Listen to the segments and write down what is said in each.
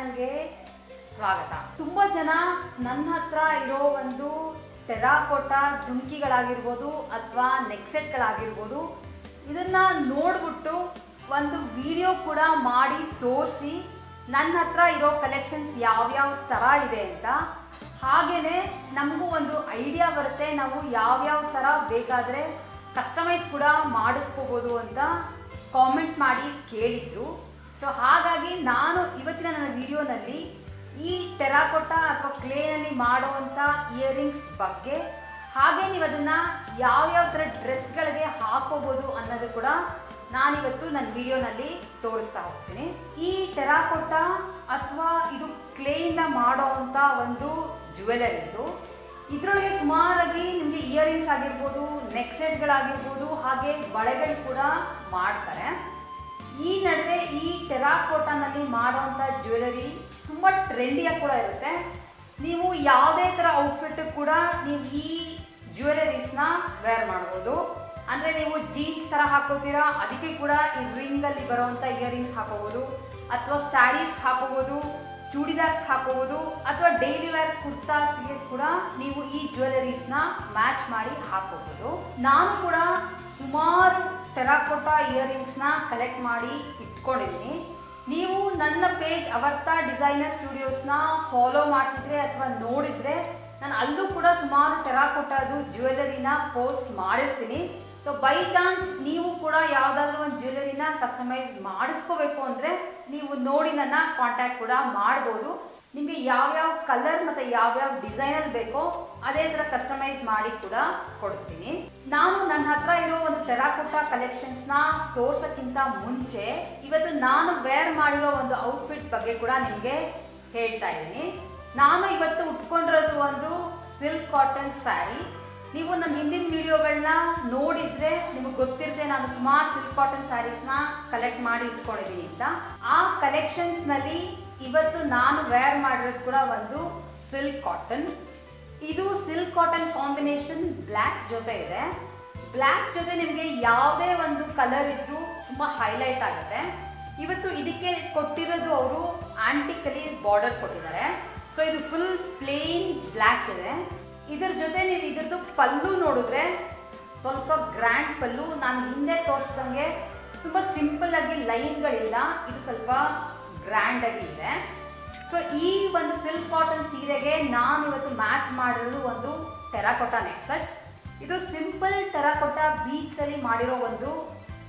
ಚಾನಲ್ಗೆ ಸ್ವಾಗತ. ತುಂಬಾ ಜನ ನನ್ನ ಹತ್ರ ಇರೋ ಒಂದು ಟೆರಾಕೋಟ ಜುಮ್ಕಿಗಳಾಗಿರ್ಬೋದು ಅಥವಾ ನೆಕ್ಸೆಟ್ಗಳಾಗಿರ್ಬೋದು ಇದನ್ನ ನೋಡ್ಬಿಟ್ಟು ಒಂದು ವಿಡಿಯೋ ಕೂಡ ಮಾಡಿ ತೋರಿಸಿ ನನ್ನ ಹತ್ರ ಇರೋ ಕಲೆಕ್ಷನ್ಸ್ ಯಾವ್ಯಾವ ಥರ ಇದೆ ಅಂತ. ಹಾಗೇನೆ ನಮಗೂ ಒಂದು ಐಡಿಯಾ ಬರುತ್ತೆ ನಾವು ಯಾವ್ಯಾವ ಥರ ಬೇಕಾದರೆ ಕಸ್ಟಮೈಸ್ ಕೂಡ ಮಾಡಿಸ್ಕೋಬೋದು ಅಂತ ಕಾಮೆಂಟ್ ಮಾಡಿ ಕೇಳಿದ್ರು. ಸೊ ಹಾಗಾಗಿ ನಾನು ಇವತ್ತಿನ ನನ್ನ ವಿಡಿಯೋನಲ್ಲಿ ಈ ಟೆರಾಕೊಟ ಅಥವಾ ಕ್ಲೇನಲ್ಲಿ ಮಾಡುವಂಥ ಇಯರಿಂಗ್ಸ್ ಬಗ್ಗೆ, ಹಾಗೆ ನೀವು ಅದನ್ನು ಯಾವ್ಯಾವ ಥರ ಡ್ರೆಸ್ಗಳಿಗೆ ಹಾಕೋಬೋದು ಅನ್ನೋದು ಕೂಡ ನಾನಿವತ್ತು ನನ್ನ ವಿಡಿಯೋನಲ್ಲಿ ತೋರಿಸ್ತಾ ಹೋಗ್ತೀನಿ. ಈ ಟೆರಾಕೊಟ ಅಥವಾ ಇದು ಕ್ಲೇಯಿಂದ ಮಾಡೋವಂಥ ಒಂದು ಜುವೆಲರಿ ಇದು. ಇದರೊಳಗೆ ಸುಮಾರಾಗಿ ನಿಮಗೆ ಇಯರಿಂಗ್ಸ್ ಆಗಿರ್ಬೋದು, ನೆಕ್ಸೆಟ್ಗಳಾಗಿರ್ಬೋದು, ಹಾಗೆ ಬಳೆಗಳು ಕೂಡ ಮಾಡ್ತಾರೆ. ಈ ನಡುವೆ ಈ ಟೆರಾಕೋಟಾನಲ್ಲಿ ಮಾಡುವಂಥ ಜ್ಯುವೆಲರಿ ತುಂಬ ಟ್ರೆಂಡಿಯಾಗಿ ಕೂಡ ಇರುತ್ತೆ. ನೀವು ಯಾವುದೇ ಥರ ಔಟ್ಫಿಟ್ ಕೂಡ ನೀವು ಈ ಜ್ಯುವೆಲರೀಸ್ನ ವೇರ್ ಮಾಡ್ಬೋದು. ಅಂದರೆ ನೀವು ಜೀನ್ಸ್ ಥರ ಹಾಕೋತೀರಾ, ಅದಕ್ಕೆ ಕೂಡ ಈ ರಿಂಗಲ್ಲಿ ಬರುವಂಥ ಇಯರಿಂಗ್ಸ್ ಹಾಕೋಬೋದು, ಅಥವಾ ಸ್ಯಾರೀಸ್ ಹಾಕೋಬೋದು, ಚೂಡಿದಾರ್ಸ್ ಹಾಕೋಬೋದು, ಅಥವಾ ಡೈಲಿ ವೇರ್ ಕುರ್ತಾಸ್ಗೆ ಕೂಡ ನೀವು ಈ ಜ್ಯುವೆಲರೀಸ್ನ ಮ್ಯಾಚ್ ಮಾಡಿ ಹಾಕೋಬೋದು. ನಾನು ಕೂಡ ಸುಮಾರು ಟೆರಾಕೋಟಾ ಇಯರಿಂಗ್ಸ್ನ ಕಲೆಕ್ಟ್ ಮಾಡಿ ಇಟ್ಕೊಂಡಿದ್ದೀನಿ. ನೀವು ನನ್ನ ಪೇಜ್ ಅವರ್ತಾ ಡಿಸೈನರ್ ಸ್ಟುಡಿಯೋಸ್ನ ಫಾಲೋ ಮಾಡ್ತಿದ್ರೆ ಅಥವಾ ನೋಡಿದರೆ ನಾನು ಅಲ್ಲೂ ಕೂಡ ಸುಮಾರು ಟೆರಾಕೋಟಾದು ಜ್ಯುವೆಲರಿನ ಪೋಸ್ಟ್ ಮಾಡಿರ್ತೀನಿ. ಸೊ ಬೈ ಚಾನ್ಸ್ ನೀವು ಕೂಡ ಯಾವುದಾದ್ರೂ ಒಂದು ಜ್ಯುವೆಲರಿನ ಕಸ್ಟಮೈಸ್ ಮಾಡಿಸ್ಕೋಬೇಕು ಅಂದರೆ ನೀವು ನೋಡಿ ನನ್ನ ಕಾಂಟ್ಯಾಕ್ಟ್ ಕೂಡ ಮಾಡ್ಬೋದು. ನಿಮಗೆ ಯಾವ್ಯಾವ ಕಲರ್ ಮತ್ತು ಯಾವ್ಯಾವ ಡಿಸೈನರ್ ಬೇಕೋ ಅದೇ ಥರ ಕಸ್ಟಮೈಸ್ ಮಾಡಿ ಕೂಡ ಕೊಡ್ತೀನಿ. ನಾನು ನನ್ನ ಹತ್ರ ಇರೋ ಒಂದು ಟೆರಾಕೋಟಾ ಕಲೆಕ್ಷನ್ಸ್ನ ತೋರ್ಸೋಕ್ಕಿಂತ ಮುಂಚೆ ಇವತ್ತು ನಾನು ವೇರ್ ಮಾಡಿರೋ ಒಂದು ಔಟ್ಫಿಟ್ ಬಗ್ಗೆ ಕೂಡ ನಿಮಗೆ ಹೇಳ್ತಾ ಇದ್ದೀನಿ. ನಾನು ಇವತ್ತು ಉಟ್ಕೊಂಡಿರೋದು ಒಂದು ಸಿಲ್ಕ್ ಕಾಟನ್ ಸ್ಯಾರಿ ನೀವು ನನ್ನ ಹಿಂದಿನ ವಿಡಿಯೋಗಳನ್ನ ನೋಡಿದ್ರೆ ನಿಮಗೆ ಗೊತ್ತಿರುತ್ತೆ ನಾನು ಸುಮಾರು ಸಿಲ್ಕ್ ಕಾಟನ್ ಸ್ಯಾರೀಸ್ನ ಕಲೆಕ್ಟ್ ಮಾಡಿ ಇಟ್ಕೊಂಡಿದ್ದೀನಿ ಅಂತ. ಆ ಕಲೆಕ್ಷನ್ಸ್ನಲ್ಲಿ ಇವತ್ತು ನಾನು ವೇರ್ ಮಾಡಿರೋದು ಕೂಡ ಒಂದು ಸಿಲ್ಕ್ ಕಾಟನ್ ಇದು ಸಿಲ್ಕ್ ಕಾಟನ್ ಕಾಂಬಿನೇಷನ್ ಬ್ಲ್ಯಾಕ್ ಜೊತೆ ಇದೆ. ಬ್ಲ್ಯಾಕ್ ಜೊತೆ ನಿಮಗೆ ಯಾವುದೇ ಒಂದು ಕಲರ್ ಇದ್ರೂ ತುಂಬ ಹೈಲೈಟ್ ಆಗುತ್ತೆ. ಇವತ್ತು ಇದಕ್ಕೆ ಕೊಟ್ಟಿರೋದು ಅವರು ಆಂಟಿಕಲಿ ಬಾರ್ಡರ್ ಕೊಟ್ಟಿದ್ದಾರೆ. ಸೊ ಇದು ಫುಲ್ ಪ್ಲೇನ್ ಬ್ಲ್ಯಾಕ್ ಇದೆ. ಇದರ ಜೊತೆ ನೀವು ಇದ್ರದ್ದು ಪಲ್ಲು ನೋಡಿದ್ರೆ ಸ್ವಲ್ಪ ಗ್ರ್ಯಾಂಡ್ ಪಲ್ಲು. ನಾನು ಹಿಂದೆ ತೋರಿಸ್ದಂಗೆ ತುಂಬ ಸಿಂಪಲ್ ಆಗಿ ಲೈನ್ಗಳಿಲ್ಲ ಇದು ಸ್ವಲ್ಪ ಗ್ರ್ಯಾಂಡ್ ಆಗಿ ಇದೆ. ಸೊ ಈ ಒಂದು ಸಿಲ್ಕ್ ಕಾಟನ್ ಸೀರೆಗೆ ನಾನು ಇವತ್ತು ಮ್ಯಾಚ್ ಮಾಡಿರೋದು ಒಂದು ಟೆರಾಕೋಟಾ ನೆಕ್ಸೆಟ್ ಇದು ಸಿಂಪಲ್ ಟೆರಾಕೊಟಾ ಅಲ್ಲಿ ಮಾಡಿರೋ ಒಂದು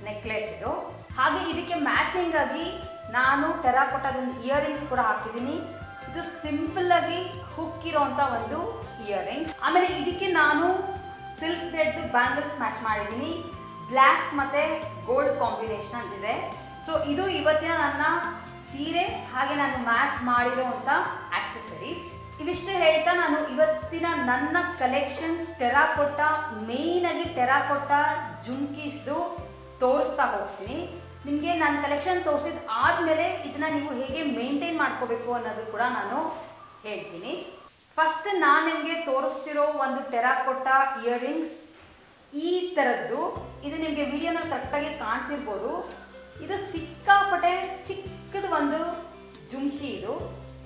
ನೆಕ್ಲೆಸ್ ಇದು. ಹಾಗೆ ಇದಕ್ಕೆ ಮ್ಯಾಚಿಂಗ್ ಆಗಿ ನಾನು ಟೆರಾಕೋಟಾದ ಒಂದು ಇಯರಿಂಗ್ಸ್ ಕೂಡ ಹಾಕಿದ್ದೀನಿ. ಇದು ಸಿಂಪಲ್ ಆಗಿ ಹುಕ್ ಇರೋಂಥ ಒಂದು ಇಯರಿಂಗ್ಸ್ ಆಮೇಲೆ ಇದಕ್ಕೆ ನಾನು ಸಿಲ್ಕ್ ಥ್ರೆಡ್ ಬ್ಯಾಂಗಲ್ಸ್ ಮ್ಯಾಚ್ ಮಾಡಿದ್ದೀನಿ. ಬ್ಲ್ಯಾಕ್ ಮತ್ತೆ ಗೋಲ್ಡ್ ಕಾಂಬಿನೇಷನ್ ಅಂತಿದೆ ಸೊ ಇದು ಇವತ್ತಿನ ನನ್ನ ಸೀರೆ, ಹಾಗೆ ನಾನು ಮ್ಯಾಚ್ ಮಾಡಿರುವಂತ ಆಕ್ಸೆಸರೀಸ್ ಇವಿಷ್ಟು ಹೇಳ್ತಾ ನಾನು ಇವತ್ತಿನ ನನ್ನ ಕಲೆಕ್ಷನ್ಸ್ ಟೆರಾಕೊಟ್ಟ ಮೇಯ್ನಾಗಿ ಆಗಿ ಟೆರಾಕೊಟ್ಟ ಜುಮ್ಕೀಸ್ದು ತೋರಿಸ್ತಾ ಹೋಗ್ತೀನಿ. ನಿಮಗೆ ನನ್ನ ಕಲೆಕ್ಷನ್ ತೋರಿಸಿದ ಆದಮೇಲೆ ಇದನ್ನ ನೀವು ಹೇಗೆ ಮೇಂಟೈನ್ ಮಾಡ್ಕೋಬೇಕು ಅನ್ನೋದು ಕೂಡ ನಾನು ಹೇಳ್ತೀನಿ. ಫಸ್ಟ್ ನಾನು ನಿಮಗೆ ತೋರಿಸ್ತಿರೋ ಒಂದು ಟೆರಾಕೊಟ್ಟ ಇಯರಿಂಗ್ಸ್ ಈ ಥರದ್ದು ಇದು ನಿಮಗೆ ವಿಡಿಯೋನಲ್ಲಿ ಕರೆಕ್ಟಾಗಿ ಕಾಣ್ತಿರ್ಬೋದು. ಇದು ಸಿಕ್ಕಾಪಟ್ಟೆ ಚಿಕ್ಕದು ಒಂದು ಜುಮ್ಕಿ ಇದು.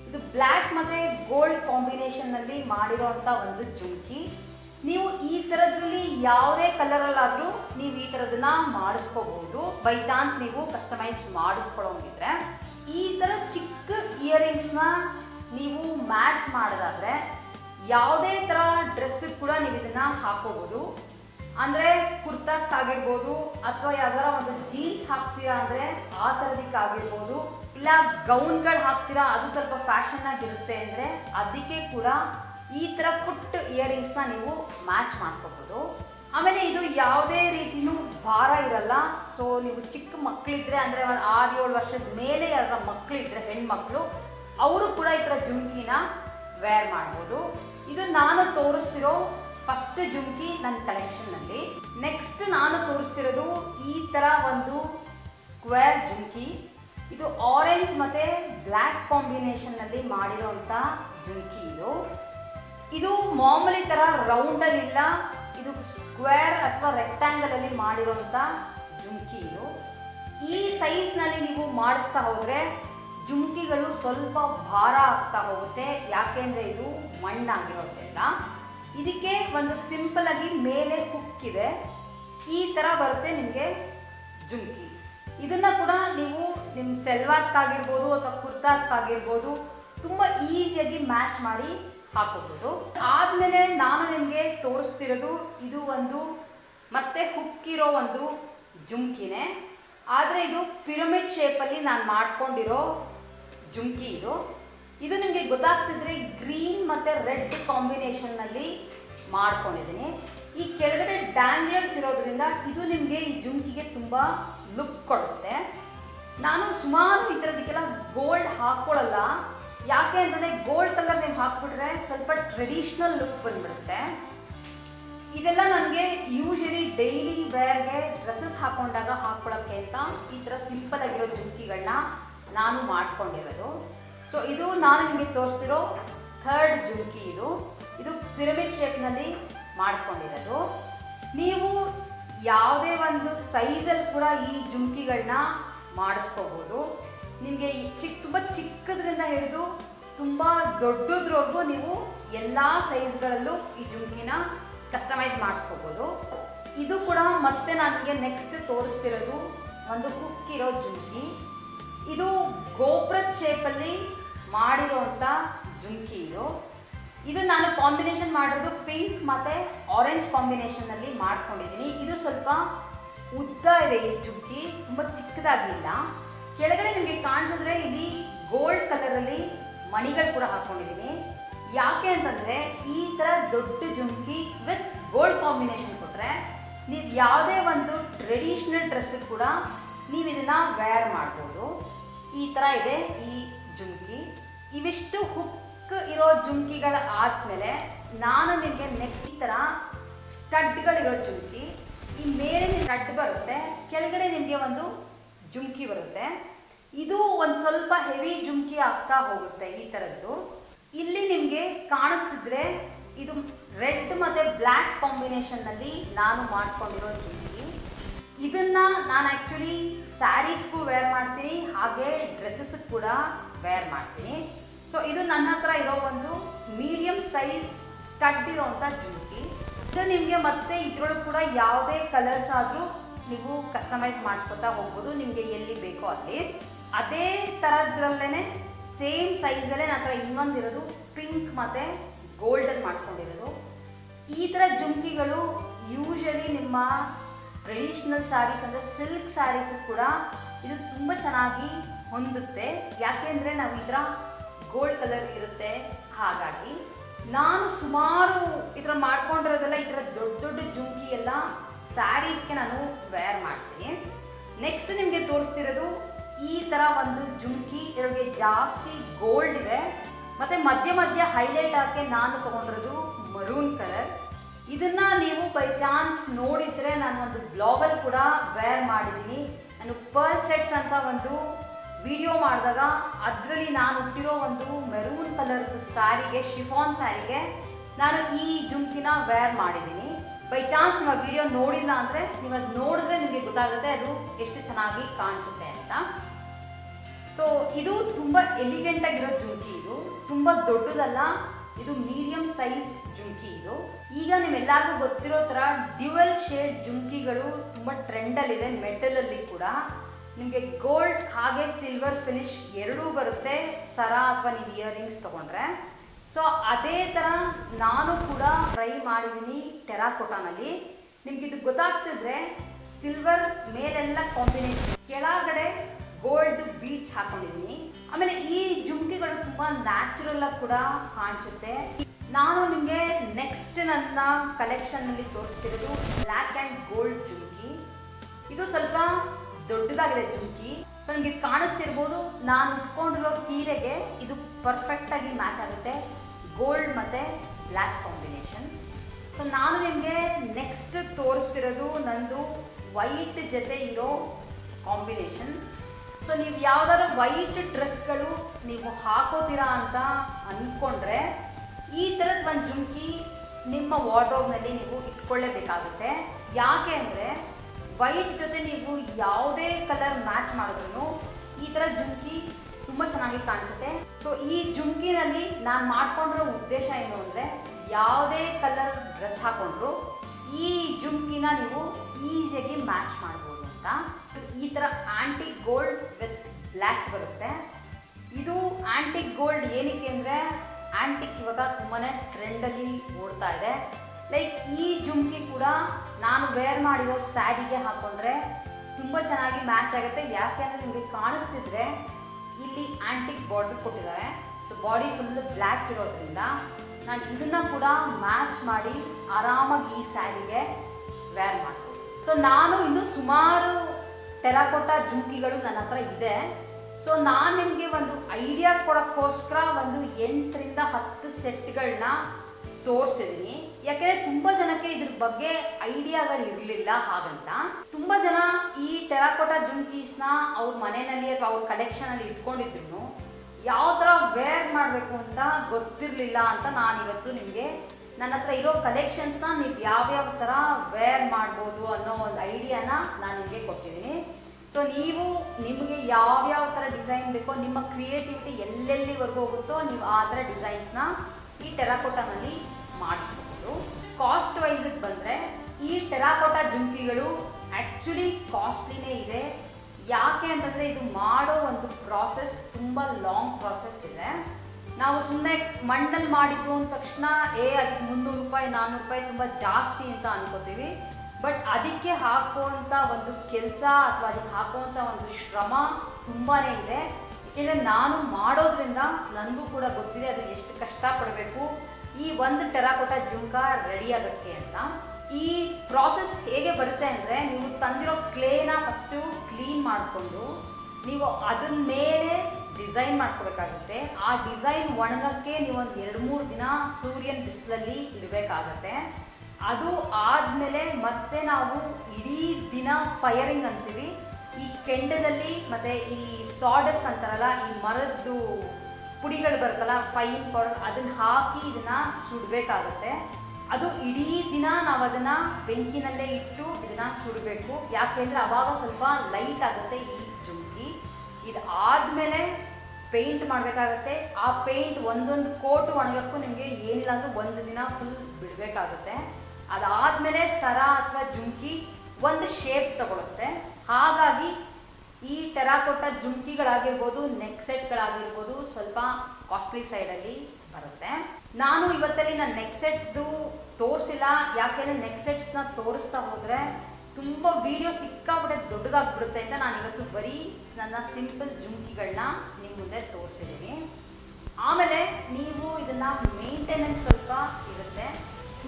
ಇದು ಬ್ಲ್ಯಾಕ್ ಮತ್ತೆ ಗೋಲ್ಡ್ ಕಾಂಬಿನೇಷನ್ನಲ್ಲಿ ಮಾಡಿರುವಂತ ಒಂದು ಜುಮ್ಕಿ. ನೀವು ಈ ಥರದ್ರಲ್ಲಿ ಯಾವುದೇ ಕಲರ್ ಅಲ್ಲಾದ್ರೂ ನೀವು ಈ ತರದನ್ನ ಮಾಡಿಸ್ಕೋಬಹುದು. ಬೈ ಚಾನ್ಸ್ ನೀವು ಕಸ್ಟಮೈಸ್ ಮಾಡಿಸ್ಕೊಳ್ಳೋಂಗಿದ್ರೆ. ಈ ತರ ಚಿಕ್ಕ ನ ನೀವು ಮ್ಯಾಚ್ ಮಾಡೋದಾದ್ರೆ ಯಾವುದೇ ತರ ಡ್ರೆಸ್ ಕೂಡ ನೀವು ಇದನ್ನ ಹಾಕೋಬಹುದು. ಅಂದರೆ ಕುರ್ತಾಸ್ ಆಗಿರ್ಬೋದು ಅಥವಾ ಯಾವ್ದಾರ ಒಂದು ಜೀನ್ಸ್ ಹಾಕ್ತೀರಾ ಅಂದ್ರೆ ಆ ತರದಿಕ್ ಆಗಿರ್ಬೋದು. ಇಲ್ಲ ಗೌನ್ಗಳು ಹಾಕ್ತೀರಾ, ಅದು ಸ್ವಲ್ಪ ಫ್ಯಾಷನ್ ಆಗಿರುತ್ತೆ ಅಂದ್ರೆ ಅದಕ್ಕೆ ಕೂಡ ಈ ಥರ ಪುಟ್ಟ ನ ನೀವು ಮ್ಯಾಚ್ ಮಾಡ್ಕೋಬಹುದು ಆಮೇಲೆ ಇದು ಯಾವುದೇ ರೀತಿನೂ ಭಾರ ಇರಲ್ಲ. ಸೊ ನೀವು ಚಿಕ್ಕ ಮಕ್ಕಳಿದ್ರೆ ಅಂದ್ರೆ ಒಂದು ಆರು ಏಳು ವರ್ಷದ ಮೇಲೆ ಯಾರ ಮಕ್ಕಳಿದ್ರೆ ಹೆಣ್ಮಕ್ಳು, ಅವರು ಕೂಡ ಈ ಥರ ಜುಮ್ಕಿನ ವೇರ್ ಮಾಡ್ಬೋದು. ಇದು ನಾನು ತೋರಿಸ್ತಿರೋ ಫಸ್ಟ್ ಜುಮ್ಕಿ ನನ್ನ ಕಲೆಕ್ಷನ್ನಲ್ಲಿ ನೆಕ್ಸ್ಟ್ ನಾನು ತೋರಿಸ್ತಿರೋದು ಈ ಥರ ಒಂದು ಸ್ಕ್ವೇರ್ ಜುಮ್ಕಿ. ಇದು ಆರೆಂಜ್ ಮತ್ತು ಬ್ಲ್ಯಾಕ್ ಕಾಂಬಿನೇಷನ್ನಲ್ಲಿ ಮಾಡಿರೋಂಥ ಜುಮ್ಕಿ ಇದು. ಇದು ಮಾಮೂಲಿ ಥರ ರೌಂಡಲ್ಲಿಲ್ಲ ಇದು ಸ್ಕ್ವೇರ್ ಅಥವಾ ರೆಕ್ಟ್ಯಾಂಗಲಲ್ಲಿ ಮಾಡಿರೋಂಥ ಜುಮ್ಕಿ ಇದು. ಈ ಸೈಜ್ನಲ್ಲಿ ನೀವು ಮಾಡಿಸ್ತಾ ಹೋದ್ರೆ ಜುಮ್ಕಿಗಳು ಸ್ವಲ್ಪ ಭಾರ ಆಗ್ತಾ ಹೋಗುತ್ತೆ. ಯಾಕೆಂದರೆ ಇದು ಮಣ್ಣಾಗಿರೋದ್ರಿಂದ. ಇದಕ್ಕೆ ಒಂದು ಸಿಂಪಲ್ ಆಗಿ ಮೇಲೆ ಇದೆ. ಈ ಥರ ಬರುತ್ತೆ ನಿಮಗೆ ಜುಮ್ಕಿ. ಇದನ್ನ ಕೂಡ ನೀವು ನಿಮ್ಮ ಸೆಲ್ವಾಸ್ಗಾಗಿರ್ಬೋದು ಅಥವಾ ಕುರ್ತಾಸ್ಗಾಗಿರ್ಬೋದು ತುಂಬ ಈಸಿಯಾಗಿ ಮ್ಯಾಚ್ ಮಾಡಿ ಹಾಕೋಬಹುದು ಆದಮೇಲೆ ನಾನು ನಿಮಗೆ ತೋರಿಸ್ತಿರೋದು ಇದು ಒಂದು ಮತ್ತೆ ಹುಕ್ಕಿರೋ ಒಂದು ಜುಮ್ಕಿನೇ. ಆದರೆ ಇದು ಪಿರಮಿಡ್ ಶೇಪಲ್ಲಿ ನಾನು ಮಾಡ್ಕೊಂಡಿರೋ ಜುಮ್ಕಿ ಇದು. ಇದು ನಿಮಗೆ ಗೊತ್ತಾಗ್ತಿದ್ರೆ ಗ್ರೀನ್ ಮತ್ತು ರೆಡ್ ಕಾಂಬಿನೇಷನ್ನಲ್ಲಿ ಮಾಡ್ಕೊಂಡಿದ್ದೀನಿ. ಈ ಕೆಳಗಡೆ ಡ್ಯಾಂಗ್ಲರ್ಸ್ ಇರೋದ್ರಿಂದ ಇದು ನಿಮಗೆ ಈ ಜುಮ್ಕಿಗೆ ತುಂಬ ಲುಕ್ ಕೊಡುತ್ತೆ. ನಾನು ಸುಮಾರು ಈ ಥರದಕ್ಕೆಲ್ಲ ಗೋಲ್ಡ್ ಹಾಕ್ಕೊಳ್ಳಲ್ಲ ಯಾಕೆ ಅಂತಂದರೆ ಗೋಲ್ಡ್ ಕಲರ್ ನೀವು ಹಾಕ್ಬಿಟ್ರೆ ಸ್ವಲ್ಪ ಟ್ರೆಡಿಷ್ನಲ್ ಲುಕ್ ಬಂದ್ಬಿಡುತ್ತೆ. ಇದೆಲ್ಲ ನನಗೆ ಯೂಶಲಿ ಡೈಲಿ ವೇರ್ಗೆ ಡ್ರೆಸ್ಸಸ್ ಹಾಕೊಂಡಾಗ ಹಾಕ್ಕೊಳ್ಳೋಕ್ಕೆ ಅಂತ ಈ ಥರ ಸಿಂಪಲ್ ಆಗಿರೋ ಜುಮ್ಕಿಗಳನ್ನ ನಾನು ಮಾಡ್ಕೊಂಡಿರೋದು. ಸೊ ಇದು ನಾನು ನಿಮಗೆ ತೋರಿಸ್ತಿರೋ ಥರ್ಡ್ ಜುಮ್ಕಿ ಇದು. ಇದು ಪಿರಮಿಡ್ ಶೇಪ್ನಲ್ಲಿ ಮಾಡ್ಕೊಂಡಿರೋದು. ನೀವು ಯಾವುದೇ ಒಂದು ಸೈಜಲ್ಲಿ ಕೂಡ ಈ ಜುಮ್ಕಿಗಳನ್ನ ಮಾಡಿಸ್ಕೋಬೋದು. ನಿಮಗೆ ಚಿಕ್ಕ ತುಂಬ ಚಿಕ್ಕದ್ರಿಂದ ಹಿಡಿದು ತುಂಬ ದೊಡ್ಡದ್ರವರೆಗೂ ನೀವು ಎಲ್ಲ ಸೈಜ್ಗಳಲ್ಲೂ ಈ ಜುಮ್ಕಿನ ಕಸ್ಟಮೈಸ್ ಮಾಡಿಸ್ಕೋಬೋದು. ಇದು ಕೂಡ ಮತ್ತೆ ನನಗೆ ನೆಕ್ಸ್ಟ್ ತೋರಿಸ್ತಿರೋದು ಒಂದು ಕುಕ್ಕಿರೋ ಜುಮ್ಕಿ. ಇದು ಗೋಪುರದ ಶೇಪಲ್ಲಿ ಮಾಡಿರುವಂಥ ಜುಮ್ಕಿ ಇದು. ಇದು ನಾನು ಕಾಂಬಿನೇಷನ್ ಮಾಡಿರೋದು ಪಿಂಕ್ ಮತ್ತು ಆರೆಂಜ್ ಕಾಂಬಿನೇಷನಲ್ಲಿ ಮಾಡ್ಕೊಂಡಿದ್ದೀನಿ. ಇದು ಸ್ವಲ್ಪ ಉದ್ದ ಇದೆ ಈ ಜುಮ್ಕಿ, ತುಂಬ ಚಿಕ್ಕದಾಗಿಲ್ಲ. ಕೆಳಗಡೆ ನಿಮಗೆ ಕಾಣಿಸಿದ್ರೆ ಇಲ್ಲಿ ಗೋಲ್ಡ್ ಕಲರಲ್ಲಿ ಮಣಿಗಳು ಕೂಡ ಹಾಕ್ಕೊಂಡಿದ್ದೀನಿ ಯಾಕೆ ಅಂತಂದರೆ ಈ ಥರ ದೊಡ್ಡ ಜುಂಕಿ ವಿತ್ ಗೋಲ್ಡ್ ಕಾಂಬಿನೇಷನ್ ಕೊಟ್ಟರೆ ನೀವು ಯಾವುದೇ ಒಂದು ಟ್ರೆಡಿಷ್ನಲ್ ಡ್ರೆಸ್ಸಿಗೆ ಕೂಡ ನೀವು ಇದನ್ನು ವೇರ್ ಮಾಡ್ಬೋದು. ಈ ಥರ ಇದೆ, ಈ ಜುಮ್ಕಿ. ಇವಿಷ್ಟು ಹುಕ್ ಇರೋ ಜುಮ್ಕಿಗಳ ಆದಮೇಲೆ ನಾನು ನಿಮಗೆ ನೆಕ್ಸ್ಟ್ ಈ ಥರ ಸ್ಟಡ್ಗಳಿರೋ ಜುಮ್ಕಿ. ಈ ಮೇಲೆ ಸ್ಟಡ್ ಬರುತ್ತೆ, ಕೆಳಗಡೆ ನಿಮಗೆ ಒಂದು ಜುಮ್ಕಿ ಬರುತ್ತೆ. ಇದು ಒಂದು ಸ್ವಲ್ಪ ಹೆವಿ ಜುಮ್ಕಿ ಆಗ್ತಾ ಹೋಗುತ್ತೆ ಈ ಥರದ್ದು ಇಲ್ಲಿ ನಿಮಗೆ ಕಾಣಿಸ್ತಿದ್ರೆ ಇದು ರೆಡ್ ಮತ್ತು ಬ್ಲ್ಯಾಕ್ ಕಾಂಬಿನೇಷನ್ನಲ್ಲಿ ನಾನು ಮಾಡ್ಕೊಂಡಿರೋ ಜುಮ್ಕಿ. ಇದನ್ನ ನಾನು ಆ್ಯಕ್ಚುಲಿ ಸ್ಯಾರೀಸ್ಗೂ ವೇರ್ ಮಾಡ್ತೀನಿ, ಹಾಗೆ ಡ್ರೆಸ್ಸಸ್ ಕೂಡ ವೇರ್ ಮಾಡ್ತೀನಿ. ಸೊ ಇದು ನನ್ನ ಹತ್ರ ಇರೋ ಒಂದು ಮೀಡಿಯಂ ಸೈಜ್ ಸ್ಟಡ್ ಇರೋವಂಥ ಜುಮ್ಕಿ ಇದು ನಿಮಗೆ ಮತ್ತೆ ಇದ್ರೊಳಗೆ ಕೂಡ ಯಾವುದೇ ಕಲರ್ಸ್ ಆದರೂ ನೀವು ಕಸ್ಟಮೈಸ್ ಮಾಡಿಸ್ಕೊತಾ ಹೋಗ್ಬೋದು, ನಿಮಗೆ ಎಲ್ಲಿ ಬೇಕೋ ಅಲ್ಲಿ. ಅದೇ ಥರದ್ರಲ್ಲೇ ಸೇಮ್ ಸೈಜಲ್ಲೇ ನನ್ನ ಹತ್ರ ಇನ್ನೊಂದಿರೋದು ಪಿಂಕ್ ಮತ್ತು ಗೋಲ್ಡನ್ ಮಾಡ್ಕೊಂಡಿರೋದು. ಈ ಥರ ಜುಮ್ಕಿಗಳು ಯೂಶಲಿ ನಿಮ್ಮ ಟ್ರೆಡಿಷ್ನಲ್ ಸ್ಯಾರೀಸ್ ಅಂದರೆ ಸಿಲ್ಕ್ ಸ್ಯಾರೀಸ್ ಕೂಡ ಇದು ತುಂಬ ಚೆನ್ನಾಗಿ ಹೊಂದುತ್ತೆ. ಯಾಕೆಂದರೆ ನಾವು ಇದರ ಗೋಲ್ಡ್ ಕಲರ್ ಇರುತ್ತೆ. ಹಾಗಾಗಿ ನಾನು ಸುಮಾರು ಥರ ಮಾಡ್ಕೊಂಡಿರೋದೆಲ್ಲ ಈ ಥರ ದೊಡ್ಡ ದೊಡ್ಡ ಜುಮ್ಕಿ ಎಲ್ಲ ಸ್ಯಾರೀಸ್ಗೆ ನಾನು ವೇರ್ ಮಾಡ್ತೀನಿ. ನೆಕ್ಸ್ಟ್ ನಿಮಗೆ ತೋರಿಸ್ತಿರೋದು ಈ ಥರ ಒಂದು ಜುಮ್ಕಿ ಇದ್ರಿಗೆ ಜಾಸ್ತಿ ಗೋಲ್ಡ್ ಇದೆ. ಮತ್ತು ಮಧ್ಯ ಮಧ್ಯ ಹೈಲೈಟ್ ಹಾಕಿ ನಾನು ತೊಗೊಂಡಿರೋದು ಮರೂನ್ ಕಲರ್ ಇದನ್ನ ನೀವು ಬೈ ಚಾನ್ಸ್ ನೋಡಿದ್ರೆ ನಾನು ಒಂದು ಬ್ಲಾಗಲ್ಲಿ ಕೂಡ ವೇರ್ ಮಾಡಿದ್ದೀನಿ. ನಾನು ಪರ್ಲ್ ಸೆಟ್ಸ್ ಅಂತ ಒಂದು ವಿಡಿಯೋ ಮಾಡಿದಾಗ ಅದರಲ್ಲಿ ನಾನು ಹುಟ್ಟಿರೋ ಒಂದು ಮೆರೂನ್ ಕಲರ್ ಸ್ಯಾರಿಗೆ ಶಿಫಾನ್ ಸ್ಯಾರಿಗೆ ನಾನು ಈ ಜುಮ್ಕಿನ ವೇರ್ ಮಾಡಿದ್ದೀನಿ. ಬೈ ಚಾನ್ಸ್ ನಿಮ್ಮ ವಿಡಿಯೋ ನೋಡಿಲ್ಲ ಅಂದರೆ ನೀವು ಅದು ನೋಡಿದ್ರೆ ನಿಮಗೆ ಗೊತ್ತಾಗುತ್ತೆ ಅದು ಎಷ್ಟು ಚೆನ್ನಾಗಿ ಕಾಣಿಸುತ್ತೆ ಅಂತ. ಸೊ ಇದು ತುಂಬ ಎಲಿಗೆಂಟಾಗಿರೋ ಜುಮ್ಕಿ ಇದು. ತುಂಬ ದೊಡ್ಡದಲ್ಲ ಇದು ಮೀಡಿಯಂ ಸೈಜ್ಡ್ ಜುಮ್ಕಿ ಇದು. ಈಗ ನಿಮ್ಮೆಲ್ಲರಿಗೂ ಗೊತ್ತಿರೋ ಥರ ಡ್ಯುಯಲ್ ಶೇಡ್ ಜುಮ್ಕಿಗಳು ತುಂಬ ಮೆಟಲ್ ಮೆಟಲಲ್ಲಿ ಕೂಡ. ನಿಮಗೆ ಗೋಲ್ಡ್ ಹಾಗೆ ಸಿಲ್ವರ್ ಫಿನಿಶ್ ಎರಡೂ ಬರುತ್ತೆ, ಸರ ಅಥವಾ ನೀವು ಇಯರಿಂಗ್ಸ್ ತಗೊಂಡ್ರೆ. ಸೊ ಅದೇ ಥರ ನಾನು ಕೂಡ ಟ್ರೈ ಮಾಡಿದ್ದೀನಿ ಟೆರಾಕೋಟಾನಲ್ಲಿ ನಿಮ್ಗೆ ಇದು ಗೊತ್ತಾಗ್ತಿದ್ರೆ ಸಿಲ್ವರ್ ಮೇಲೆಲ್ಲ ಕಾಂಬಿನೇಷನ್ ಕೆಳಗಡೆ ಗೋಲ್ಡ್ ಬೀಚ್ ಹಾಕೊಂಡಿದ್ದೀನಿ ಆಮೇಲೆ ಈ ಜುಮ್ಕಿಗಳು ತುಂಬ ನ್ಯಾಚುರಲ್ ಆಗಿ ಕೂಡ ಕಾಣಿಸುತ್ತೆ. ನಾನು ನಿಮಗೆ ನೆಕ್ಸ್ಟ್ ನನ್ನ ಕಲೆಕ್ಷನ್ನಲ್ಲಿ ತೋರಿಸ್ತಿರೋದು ಬ್ಲ್ಯಾಕ್ ಆ್ಯಂಡ್ ಗೋಲ್ಡ್ ಜುಮ್ಕಿ. ಇದು ಸ್ವಲ್ಪ ದೊಡ್ಡದಾಗಿದೆ ಜುಮ್ಕಿ. ಸೊ ನಿಮಗೆ ಕಾಣಿಸ್ತಿರ್ಬೋದು. ನಾನು ಉಟ್ಕೊಂಡಿರೋ ಸೀರೆಗೆ ಇದು ಪರ್ಫೆಕ್ಟಾಗಿ ಮ್ಯಾಚ್ ಆಗುತ್ತೆ. ಗೋಲ್ಡ್ ಮತ್ತು ಬ್ಲ್ಯಾಕ್ ಕಾಂಬಿನೇಷನ್ ಸೊ ನಾನು ನಿಮಗೆ ನೆಕ್ಸ್ಟ್ ತೋರಿಸ್ತಿರೋದು ನಂದು ವೈಟ್ ಜೊತೆ ಇರೋ ಕಾಂಬಿನೇಷನ್ ಸೊ ನೀವು ಯಾವ್ದಾದ್ರು ವೈಟ್ ಡ್ರೆಸ್ಗಳು ನೀವು ಹಾಕೋತೀರಾ ಅಂತ ಅಂದ್ಕೊಂಡ್ರೆ ಈ ಥರದ ಒಂದು ಜುಮ್ಕಿ ನಿಮ್ಮ ವಾರ್ಡ್ರೋಬ್ನಲ್ಲಿ ನೀವು ಇಟ್ಕೊಳ್ಳೇಬೇಕಾಗುತ್ತೆ. ಯಾಕೆ ಅಂದರೆ ವೈಟ್ ಜೊತೆ ನೀವು ಯಾವುದೇ ಕಲರ್ ಮ್ಯಾಚ್ ಮಾಡಿದ್ರು ಈ ಥರ ಜುಮ್ಕಿ ತುಂಬ ಚೆನ್ನಾಗಿ ಕಾಣಿಸುತ್ತೆ. ಸೊ ಈ ಜುಮ್ಕಿನಲ್ಲಿ ನಾನು ಮಾಡ್ಕೊಂಡಿರೋ ಉದ್ದೇಶ ಏನು ಅಂದರೆ ಯಾವುದೇ ಕಲರ್ ಡ್ರೆಸ್ ಹಾಕೊಂಡ್ರು ಈ ಜುಮ್ಕಿನ ನೀವು ಈಸಿಯಾಗಿ ಮ್ಯಾಚ್ ಮಾಡ್ಬೋದು. ಅಂತ. ಈ ಥರ ಆಂಟಿಕ್ ಗೋಲ್ಡ್ ವಿತ್ ಬ್ಲ್ಯಾಕ್ ಬರುತ್ತೆ. ಇದು ಆಂಟಿಕ್ ಗೋಲ್ಡ್ ಏನಕ್ಕೆ ಅಂದರೆ ಆಂಟಿಕ್ ಇವಾಗ ತುಂಬಾ ಟ್ರೆಂಡಲ್ಲಿ ಓಡ್ತಾ ಇದೆ. ಲೈಕ್ ಈ ಜುಮ್ಕಿ ಕೂಡ ನಾನು ವೇರ್ ಮಾಡಿರೋ ಸ್ಯಾರಿಗೆ ಹಾಕೊಂಡ್ರೆ ತುಂಬ ಚೆನ್ನಾಗಿ ಮ್ಯಾಚ್ ಆಗುತ್ತೆ. ಯಾಕೆ ಅಂದರೆ ನಿಮಗೆ ಕಾಣಿಸ್ತಿದ್ರೆ ಇಲ್ಲಿ ಆಂಟಿಕ್ ಬಾರ್ಡರ್ ಕೊಟ್ಟಿದ್ದಾರೆ. ಸೊ ಬಾಡಿ ಫುಲ್ ಬ್ಲ್ಯಾಕ್ ಇರೋದ್ರಿಂದ ನಾನು ಇದನ್ನ ಕೂಡ ಮ್ಯಾಚ್ ಮಾಡಿ ಆರಾಮಾಗಿ ಈ ಸ್ಯಾರಿಗೆ ವೇರ್ ಮಾಡ್ಬೋದು ಸೊ ನಾನು ಇನ್ನು ಸುಮಾರು ಟೆರಾಕೋಟಾ ಜುಂಕಿಗಳು ನನ್ನ ಹತ್ರ ಇದೆ. ಸೊ ನಾನು ನಿಮಗೆ ಒಂದು ಐಡಿಯಾ ಕೊಡೋಕ್ಕೋಸ್ಕರ ಒಂದು ಎಂಟರಿಂದ ಹತ್ತು ಸೆಟ್ಗಳನ್ನ ತೋರಿಸಿದ್ದೀನಿ ಯಾಕೆಂದರೆ ತುಂಬ ಜನಕ್ಕೆ ಇದ್ರ ಬಗ್ಗೆ ಐಡಿಯಾಗಳು ಇರಲಿಲ್ಲ ಹಾಗಂತ. ತುಂಬ ಜನ ಈ ಟೆರಾಕೋಟಾ ಜುಮ್ಕೀಸ್ನ ಅವ್ರ ಮನೆಯಲ್ಲಿ ಅಥವಾ ಅವ್ರ ಕಲೆಕ್ಷನಲ್ಲಿ ಇಟ್ಕೊಂಡಿದ್ರು ಯಾವ ಥರ ವೇರ್ ಮಾಡಬೇಕು ಅಂತ ಗೊತ್ತಿರಲಿಲ್ಲ ಅಂತ ನಾನು ಇವತ್ತು ನಿಮಗೆ ನನ್ನ ಹತ್ರ ಇರೋ ಕಲೆಕ್ಷನ್ಸ್ನ ನೀವು ಯಾವ್ಯಾವ ಥರ ವೇರ್ ಮಾಡ್ಬೋದು ಅನ್ನೋ ಒಂದು ಐಡಿಯಾನ ನಾನು ನಿಮಗೆ ಕೊಟ್ಟಿದ್ದೀನಿ ಸೊ ನೀವು ನಿಮಗೆ ಯಾವ್ಯಾವ ಥರ ಡಿಸೈನ್ ಬೇಕೋ, ನಿಮ್ಮ ಕ್ರಿಯೇಟಿವಿಟಿ ಎಲ್ಲೆಲ್ಲಿವರೆಗೂ ಹೋಗುತ್ತೋ, ನೀವು ಆ ಥರ ಡಿಸೈನ್ಸ್ನ ಈ ಟೆರಾಕೋಟಾನಲ್ಲಿ ಮಾಡಿಸ್ಬೋದು. ಕಾಸ್ಟ್ ವೈಸಿಗೆ ಬಂದರೆ, ಈ ಟೆರಾಕೋಟಾ ಜುಮ್ಕಿಗಳು ಆ್ಯಕ್ಚುಲಿ ಕಾಸ್ಟ್ಲಿನೇ ಇದೆ. ಯಾಕೆ ಅಂತಂದರೆ ಇದು ಮಾಡೋ ಒಂದು ಪ್ರಾಸೆಸ್ ತುಂಬ ಲಾಂಗ್ ಪ್ರಾಸೆಸ್ ಇದೆ. ನಾವು ಸುಮ್ಮನೆ ಮಣ್ಣಲ್ಲಿ ಮಾಡಿದ್ದು ಅಂದ ತಕ್ಷಣ, ಏ, ಅದಕ್ಕೆ ಮುನ್ನೂರು ರೂಪಾಯಿ ನಾನ್ನೂರು ರೂಪಾಯಿ ತುಂಬ ಜಾಸ್ತಿ ಅಂತ ಅನ್ಕೋತೀವಿ. ಬಟ್ ಅದಕ್ಕೆ ಹಾಕುವಂಥ ಒಂದು ಕೆಲಸ ಅಥವಾ ಅದಕ್ಕೆ ಹಾಕುವಂಥ ಒಂದು ಶ್ರಮ ತುಂಬಾ ಇದೆ. ಏಕೆಂದರೆ ನಾನು ಮಾಡೋದ್ರಿಂದ ನನಗೂ ಕೂಡ ಗೊತ್ತಿದೆ ಅದು ಎಷ್ಟು ಕಷ್ಟಪಡಬೇಕು ಈ ಒಂದು ಟೆರಾಕೋಟ ಜುಂಕ ರೆಡಿ ಆಗೋಕ್ಕೆ ಅಂತ. ಈ ಪ್ರಾಸೆಸ್ ಹೇಗೆ ಬರುತ್ತೆ ಅಂದರೆ, ನೀವು ತಂದಿರೋ ಕ್ಲೇನ ಫಸ್ಟು ಕ್ಲೀನ್ ಮಾಡಿಕೊಂಡು, ನೀವು ಅದನ್ನ ಮೇಲೆ ಡಿಸೈನ್ ಮಾಡ್ಕೋಬೇಕಾಗುತ್ತೆ. ಆ ಡಿಸೈನ್ ಒಣಗಕ್ಕೆ ನೀವು ಒಂದು ಎರಡು ಮೂರು ದಿನ ಸೂರ್ಯನ ಬಿಸಿಲಲ್ಲಿ ಇಡಬೇಕಾಗತ್ತೆ. ಅದು ಆದಮೇಲೆ ಮತ್ತೆ ನಾವು ಇಡೀ ದಿನ ಫೈರಿಂಗ್ ಅಂತೀವಿ. ಈ ಕೆಂಡದಲ್ಲಿ ಮತ್ತು ಈ ಸಾಡಸ್ಟ್ ಅಂತಾರಲ್ಲ, ಈ ಮರದ್ದು ಪುಡಿಗಳು ಬರುತ್ತಲ್ಲ ಫೈನ್ ಪೌಡರ್ ಅದನ್ನ ಹಾಕಿ ಇದನ್ನ ಸುಡಬೇಕಾಗುತ್ತೆ. ಅದು ಇಡೀ ದಿನ ನಾವು ಅದನ್ನ ಬೆಂಕಿನಲ್ಲೇ ಇಟ್ಟು ಇದನ್ನ ಸುಡಬೇಕು. ಯಾಕೆಂದ್ರೆ ಅವಾಗ ಸ್ವಲ್ಪ ಲೈಟ್ ಆಗುತ್ತೆ ಈ ಜುಂಕಿ ಇದು ಆದಮೇಲೆ ಪೇಂಟ್ ಮಾಡಬೇಕಾಗತ್ತೆ. ಆ ಪೇಂಟ್ ಒಂದೊಂದು ಕೋಟ್ ಒಣಗಕ್ಕೂ ನಿಮಗೆ ಏನಿಲ್ಲ ಅಂದ್ರೆ ಒಂದು ದಿನ ಫುಲ್ ಬಿಡಬೇಕಾಗುತ್ತೆ. ಅದಾದಮೇಲೆ ಸರ ಅಥವಾ ಜುಮ್ಕಿ ಒಂದು ಶೇಪ್ ತಗೊಳುತ್ತೆ. ಹಾಗಾಗಿ ಈ ಟೆರಾಕೋಟ ಜುಮ್ಕಿಗಳಾಗಿರ್ಬೋದು ನೆಕ್ ಸೆಟ್ಗಳಾಗಿರ್ಬೋದು ಸ್ವಲ್ಪ ಕಾಸ್ಟ್ಲಿ ಸೈಡಲ್ಲಿ ಬರುತ್ತೆ. ನಾನು ಇವತ್ತಲ್ಲಿ ನನ್ನ ನೆಕ್ ಸೆಟ್ದು ತೋರಿಸಿಲ್ಲ. ಯಾಕೆಂದರೆ ನೆಕ್ ಸೆಟ್ಸ್ನ ತೋರಿಸ್ತಾ ಹೋದರೆ ತುಂಬ ವಿಡಿಯೋ ಸಿಕ್ಕಾಬಿಟ್ಟೆ ದೊಡ್ಡದಾಗ್ಬಿಡುತ್ತೆ ಅಂತ ನಾನು ಇವತ್ತು ಬರೀ ನನ್ನ ಸಿಂಪಲ್ ಜುಮ್ಕಿಗಳನ್ನ ನಿಮ್ಮ ಮುಂದೆ ತೋರಿಸಿದ್ದೀನಿ. ಆಮೇಲೆ ನೀವು ಇದನ್ನ ಮೇಂಟೆನೆನ್ಸ್ ಸ್ವಲ್ಪ ಇರುತ್ತೆ.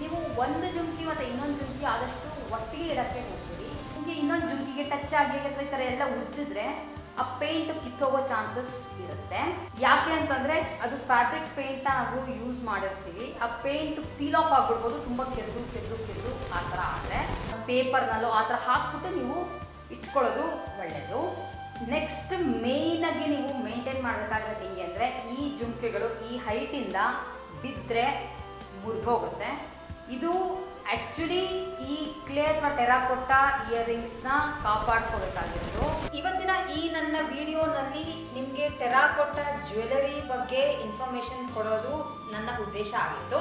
ನೀವು ಒಂದು ಜುಮ್ಕಿ ಮತ್ತು ಇನ್ನೊಂದು ಜುಮ್ಕಿ ಆದಷ್ಟು ಒಟ್ಟಿಗೆ ಇಡಕ್ಕೆ ಹೋಗ್ತೀರಿ ನಿಮಗೆ ಇನ್ನೊಂದು ಜುಮ್ಕಿಗೆ ಟಚ್ ಆಗಿ ಅಥವಾ ಈ ಥರ ಎಲ್ಲ ಉಜ್ಜಿದ್ರೆ ಆ ಪೇಂಟ್ ಕಿತ್ತೋಗೋ ಚಾನ್ಸಸ್ ಇರುತ್ತೆ. ಯಾಕೆ ಅಂತಂದರೆ ಅದು ಫ್ಯಾಬ್ರಿಕ್ ಪೇಂಟ್ ನಾವು ಯೂಸ್ ಮಾಡಿರ್ತೀವಿ. ಆ ಪೇಂಟ್ ಪೀಲ್ ಆಫ್ ಆಗ್ಬಿಡ್ಬೋದು. ತುಂಬ ಕೆರೆದು ಕೆರೆದು ಕೆರೆದು ಆ ಥರ ಆದರೆ. ಪೇಪರ್ನಲ್ಲೋ ಆ ಥರ ಹಾಕ್ಬಿಟ್ಟು ನೀವು ಇಟ್ಕೊಳ್ಳೋದು ಒಳ್ಳೆಯದು. ನೆಕ್ಸ್ಟ್ ಮೇಯ್ನಾಗಿ ನೀವು ಮೇಂಟೈನ್ ಮಾಡಬೇಕಾಗಿರೋದು ಹೆಂಗೆ ಅಂದರೆ ಈ ಜುಮ್ಕೆಗಳು ಈ ಹೈಟಿಂದ ಬಿದ್ದರೆ ಮುರಿದೋಗುತ್ತೆ. ಇದು ಆ್ಯಕ್ಚುಲಿ ಈ ಕ್ಲೇ ಅಥವಾ ಟೆರಾಕೊಟ್ಟ ಇಯರಿಂಗ್ಸ್ನ ಕಾಪಾಡ್ಕೋಬೇಕಾಗಿರೋದು. ಇವತ್ತಿನ ಈ ನನ್ನ ವಿಡಿಯೋನಲ್ಲಿ ನಿಮಗೆ ಟೆರಾಕೊಟ್ಟ ಜ್ಯುವೆಲರಿ ಬಗ್ಗೆ ಇನ್ಫಾರ್ಮೇಷನ್ ಕೊಡೋದು ನನ್ನ ಉದ್ದೇಶ ಆಗಿತ್ತು.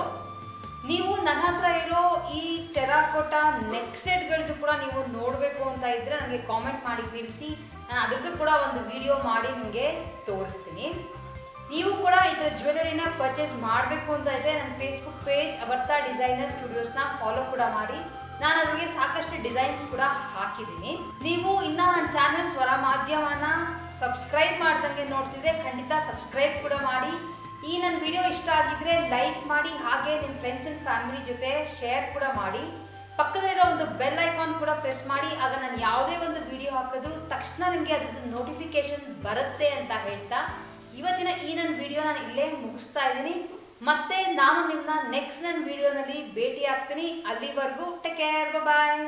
ನೀವು ನನ್ನ ಹತ್ರ ಇರೋ ಈ ಟೆರಾಕೋಟ ನೆಕ್ ಸೆಟ್ಗಳದ್ದು ಕೂಡ ನೀವು ನೋಡಬೇಕು ಅಂತ ಇದ್ರೆ ನನಗೆ ಕಾಮೆಂಟ್ ಮಾಡಿ ತಿಳಿಸಿ. ನಾನು ಅದಕ್ಕೂ ಕೂಡ ಒಂದು ವಿಡಿಯೋ ಮಾಡಿ ನಿಮಗೆ ತೋರಿಸ್ತೀನಿ. ನೀವು ಕೂಡ ಇದರ ಜ್ಯುವೆಲರಿನ ಪರ್ಚೇಸ್ ಮಾಡಬೇಕು ಅಂತ ಇದ್ರೆ ನನ್ನ ಫೇಸ್ಬುಕ್ ಪೇಜ್ ಅವರ್ತಾ ಡಿಸೈನರ್ ಸ್ಟುಡಿಯೋಸ್ನ ಫಾಲೋ ಕೂಡ ಮಾಡಿ. ನಾನು ಅದಕ್ಕೆ ಸಾಕಷ್ಟು ಡಿಸೈನ್ಸ್ ಕೂಡ ಹಾಕಿದ್ದೀನಿ. ನೀವು ಇನ್ನ ನನ್ನ ಚಾನೆಲ್ ಸ್ವರ ಮಾಧ್ಯಮನ ಸಬ್ಸ್ಕ್ರೈಬ್ ಮಾಡ್ದಂಗೆ ನೋಡ್ತಿದ್ರೆ ಖಂಡಿತ ಸಬ್ಸ್ಕ್ರೈಬ್ ಕೂಡ ಮಾಡಿ. ಈ ನನ್ನ ವಿಡಿಯೋ ಇಷ್ಟ ಆಗಿದ್ರೆ ಲೈಕ್ ಮಾಡಿ, ಹಾಗೆ ನಿಮ್ಮ ಫ್ರೆಂಡ್ಸ್ ಅಂಡ್ ಫ್ಯಾಮಿಲಿ ಜೊತೆ ಶೇರ್ ಕೂಡ ಮಾಡಿ. ಪಕ್ಕದಲ್ಲಿರೋ ಒಂದು ಬೆಲ್ ಐಕಾನ್ ಕೂಡ ಪ್ರೆಸ್ ಮಾಡಿ. ಆಗ ನಾನು ಯಾವುದೇ ಒಂದು ವಿಡಿಯೋ ಹಾಕಿದ್ರು ತಕ್ಷಣ ನಿಮಗೆ ಅದ್ರದ್ದು ನೋಟಿಫಿಕೇಶನ್ ಬರುತ್ತೆ ಅಂತ ಹೇಳ್ತಾ ಇವತ್ತಿನ ಈ ನನ್ನ ವಿಡಿಯೋ ನಾನು ಇಲ್ಲೇ ಮುಗಿಸ್ತಾ ಇದ್ದೀನಿ. ಮತ್ತೆ ನಾನು ನಿಮ್ಮನ್ನ ನೆಕ್ಸ್ಟ್ ನನ್ನ ವಿಡಿಯೋನಲ್ಲಿ ಭೇಟಿ ಆಗ್ತೀನಿ ಅಲ್ಲಿವರೆಗೂ ಟೇಕ್ ಕೇರ್ ಬಾಯ್